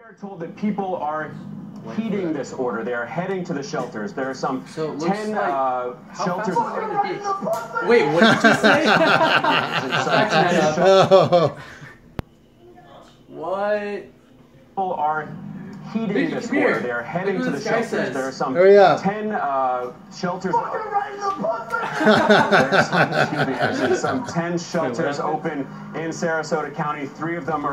They're told that people are heeding this order. They are heading to the shelters. There are some So 10 like- uh, shelters. Wait, what did you say? Oh. what? people are heeding this order. here. order. They are heading Look to the shelters. says. There are some Hurry up. 10 uh, shelters. There's some, some 10 shelters open in Sarasota County. Three of them are